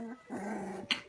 Mm-hmm.